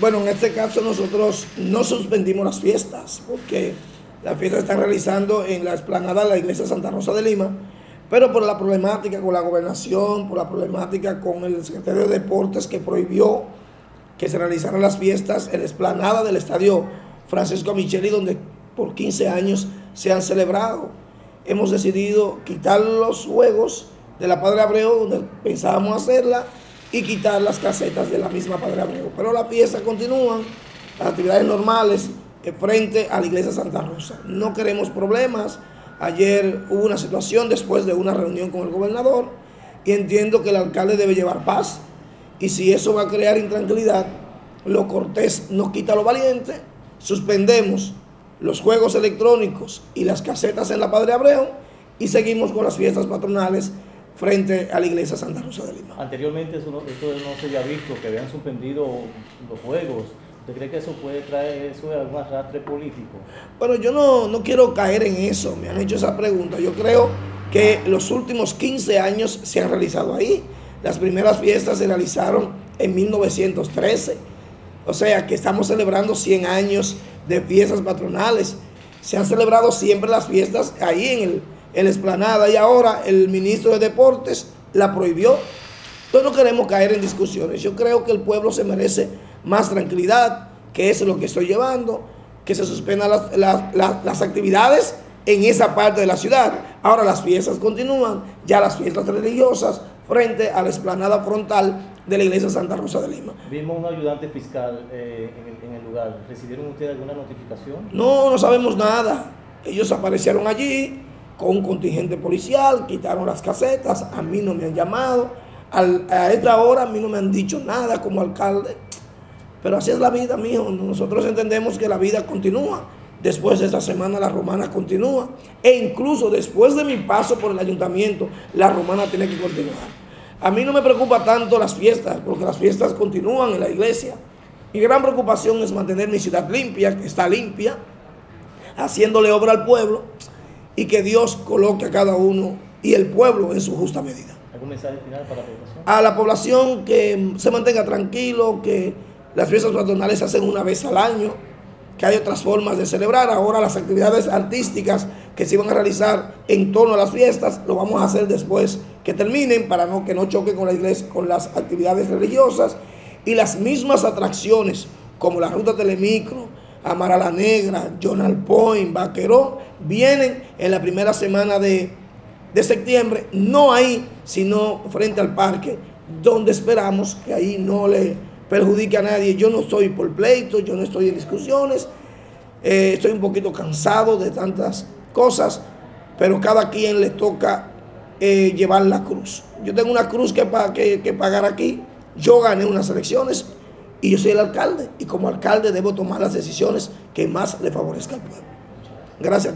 Bueno, en este caso nosotros no suspendimos las fiestas, porque las fiestas están realizando en la explanada de la iglesia Santa Rosa de Lima, pero por la problemática con la gobernación, por la problemática con el secretario de Deportes que prohibió que se realizaran las fiestas en la explanada del estadio Francisco Micheli, donde por 15 años se han celebrado. Hemos decidido quitar los juegos de la Padre Abreu, donde pensábamos hacerla, y quitar las casetas de la misma Padre Abreu. Pero las fiestas continúan, las actividades normales eh, frente a la iglesia Santa Rosa. No queremos problemas. Ayer hubo una situación después de una reunión con el gobernador y entiendo que el alcalde debe llevar paz. Y si eso va a crear intranquilidad, lo cortés no quita lo valiente, suspendemos los juegos electrónicos y las casetas en la Padre Abreu y seguimos con las fiestas patronales frente a la iglesia Santa Rosa de Lima. Anteriormente eso no, esto no se había visto, que habían suspendido los juegos. ¿Usted cree que eso puede traer eso algún arrastre político? Bueno, yo no, no quiero caer en eso, me han hecho esa pregunta. Yo creo que los últimos 15 años se han realizado ahí. Las primeras fiestas se realizaron en 1913. O sea que estamos celebrando 100 años de fiestas patronales. Se han celebrado siempre las fiestas ahí en el en la explanada y ahora el ministro de Deportes la prohibió. Entonces no queremos caer en discusiones. Yo creo que el pueblo se merece más tranquilidad, que es lo que estoy llevando, que se suspendan las, actividades en esa parte de la ciudad. Ahora las fiestas continúan, ya las fiestas religiosas frente a la explanada frontal de la iglesia Santa Rosa de Lima. Vimos un ayudante fiscal eh, en, el, en, el, lugar. ¿Recibieron ustedes alguna notificación? No, no sabemos nada. Ellos aparecieron allí, con un contingente policial, quitaron las casetas, a mí no me han llamado, a esta hora a mí no me han dicho nada como alcalde, pero así es la vida, mijo, nosotros entendemos que la vida continúa, después de esta semana la romana continúa, e incluso después de mi paso por el ayuntamiento, la romana tiene que continuar. A mí no me preocupa tanto las fiestas, porque las fiestas continúan en la iglesia. Mi gran preocupación es mantener mi ciudad limpia, que está limpia, haciéndole obra al pueblo y que Dios coloque a cada uno y el pueblo en su justa medida. ¿Algún mensaje final para la población? A la población que se mantenga tranquilo, que las fiestas patronales se hacen una vez al año, que hay otras formas de celebrar. Ahora las actividades artísticas que se iban a realizar en torno a las fiestas, lo vamos a hacer después que terminen para no, que no choque con la iglesia, con las actividades religiosas. Y las mismas atracciones, como la ruta Telemicro, Amara la Negra, Jonal Point, Vaquerón, vienen en la primera semana de, septiembre, no ahí, sino frente al parque, donde esperamos que ahí no le perjudique a nadie. Yo no estoy por pleito, yo no estoy en discusiones, eh, estoy un poquito cansado de tantas cosas, pero cada quien le toca eh, llevar la cruz. Yo tengo una cruz que, que, que pagar aquí, yo gané unas elecciones, y yo soy el alcalde y como alcalde debo tomar las decisiones que más le favorezca al pueblo. Gracias.